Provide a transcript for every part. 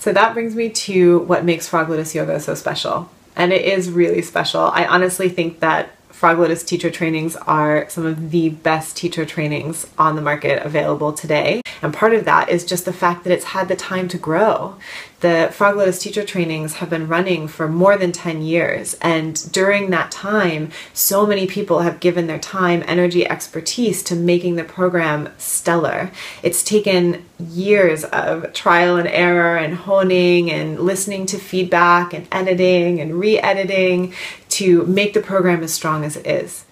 So that brings me to what makes Frog Lotus Yoga so special. And it is really special. I honestly think that Frog Lotus teacher trainings are some of the best teacher trainings on the market available today. And part of that is just the fact that it's had the time to grow. The Frog Lotus teacher trainings have been running for more than 10 years, and during that time, so many people have given their time, energy, expertise to making the program stellar. It's taken years of trial and error and honing and listening to feedback and editing and re editing to make the program as strong as it is.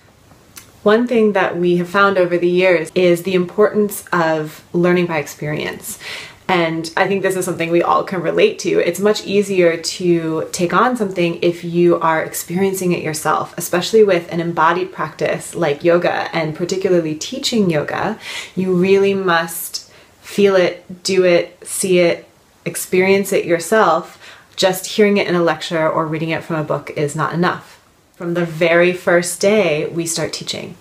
One thing that we have found over the years is the importance of learning by experience. And I think this is something we all can relate to. It's much easier to take on something if you are experiencing it yourself, especially with an embodied practice like yoga and particularly teaching yoga. You really must feel it, do it, see it, experience it yourself. Just hearing it in a lecture or reading it from a book is not enough. From the very first day, we start teaching.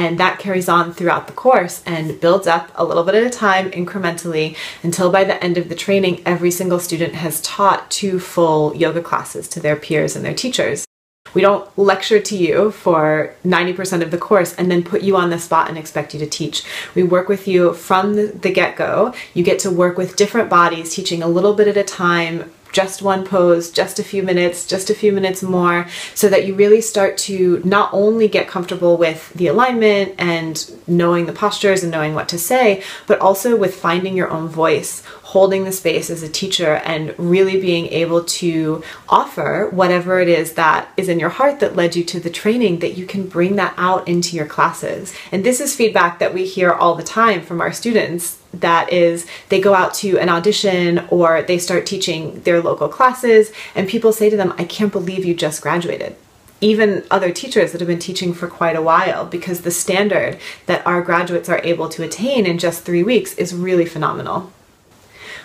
And that carries on throughout the course and builds up a little bit at a time incrementally until by the end of the training, every single student has taught two full yoga classes to their peers and their teachers. We don't lecture to you for 90% of the course and then put you on the spot and expect you to teach. We work with you from the get go. You get to work with different bodies, teaching a little bit at a time, just one pose, just a few minutes, just a few minutes more, so that you really start to not only get comfortable with the alignment and knowing the postures and knowing what to say, but also with finding your own voice, holding the space as a teacher, and really being able to offer whatever it is that is in your heart that led you to the training, that you can bring that out into your classes. And this is feedback that we hear all the time from our students that is they go out to an audition or they start teaching their local classes and people say to them i can't believe you just graduated. Even other teachers that have been teaching for quite a while because the standard that our graduates are able to attain in just three weeks is really phenomenal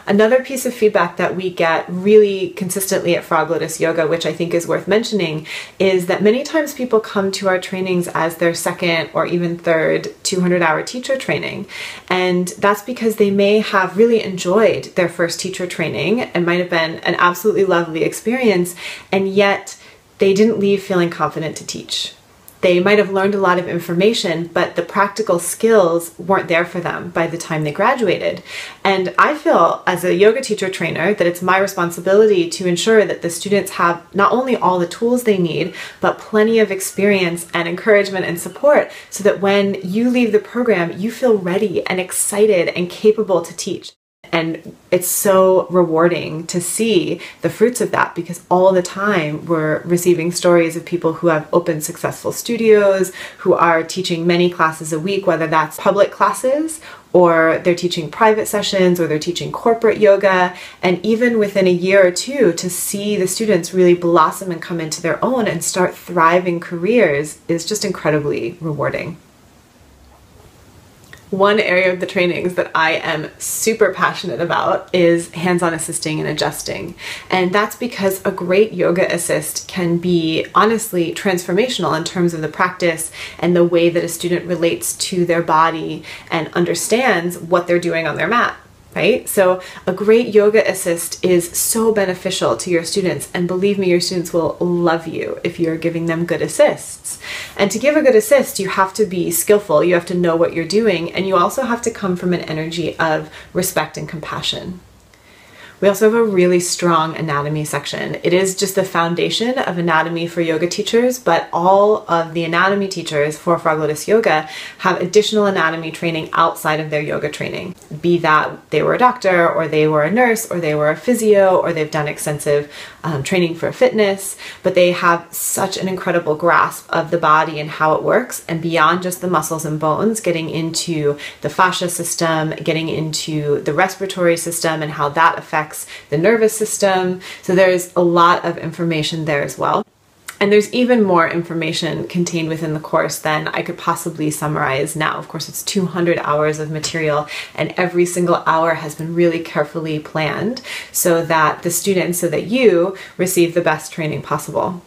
Another piece of feedback that we get really consistently at Frog Lotus Yoga, which I think is worth mentioning, is that many times people come to our trainings as their second or even third 200 hour teacher training. And that's because they may have really enjoyed their first teacher training and might have been an absolutely lovely experience, and yet they didn't leave feeling confident to teach. They might have learned a lot of information, but the practical skills weren't there for them by the time they graduated. And I feel, as a yoga teacher trainer, that it's my responsibility to ensure that the students have not only all the tools they need, but plenty of experience and encouragement and support so that when you leave the program, you feel ready and excited and capable to teach. And it's so rewarding to see the fruits of that because all the time we're receiving stories of people who have opened successful studios, who are teaching many classes a week, whether that's public classes or they're teaching private sessions or they're teaching corporate yoga. And even within a year or two, to see the students really blossom and come into their own and start thriving careers is just incredibly rewarding one area of the trainings that I am super passionate about is hands-on assisting and adjusting. And that's because a great yoga assist can be honestly transformational in terms of the practice and the way that a student relates to their body and understands what they're doing on their mat right? So a great yoga assist is so beneficial to your students and believe me, your students will love you if you're giving them good assists. And to give a good assist, you have to be skillful, you have to know what you're doing, and you also have to come from an energy of respect and compassion. We also have a really strong anatomy section. It is just the foundation of anatomy for yoga teachers, but all of the anatomy teachers for Frog Lotus Yoga have additional anatomy training outside of their yoga training. Be that they were a doctor, or they were a nurse, or they were a physio, or they've done extensive um, training for fitness, but they have such an incredible grasp of the body and how it works, and beyond just the muscles and bones, getting into the fascia system, getting into the respiratory system, and how that affects affects the nervous system. So there's a lot of information there as well. And there's even more information contained within the course than I could possibly summarize now. Of course, it's 200 hours of material, and every single hour has been really carefully planned so that the students, so that you receive the best training possible.